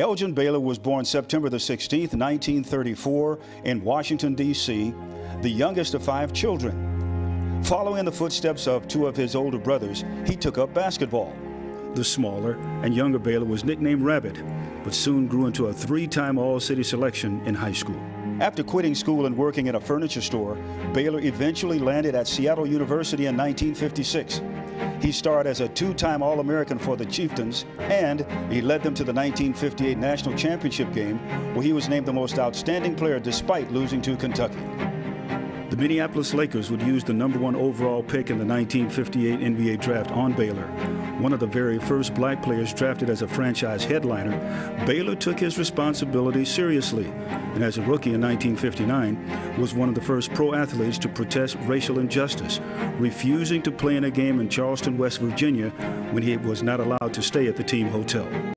Elgin Baylor was born September the 16th, 1934 in Washington, D.C., the youngest of five children. Following the footsteps of two of his older brothers, he took up basketball. The smaller and younger Baylor was nicknamed Rabbit, but soon grew into a three-time All-City selection in high school. After quitting school and working in a furniture store, Baylor eventually landed at Seattle University in 1956. He starred as a two-time All-American for the Chieftains, and he led them to the 1958 National Championship game, where he was named the most outstanding player despite losing to Kentucky. The Minneapolis Lakers would use the number one overall pick in the 1958 NBA draft on Baylor. One of the very first black players drafted as a franchise headliner, Baylor took his responsibility seriously, and as a rookie in 1959, was one of the first pro athletes to protest racial injustice, refusing to play in a game in Charleston, West Virginia, when he was not allowed to stay at the team hotel.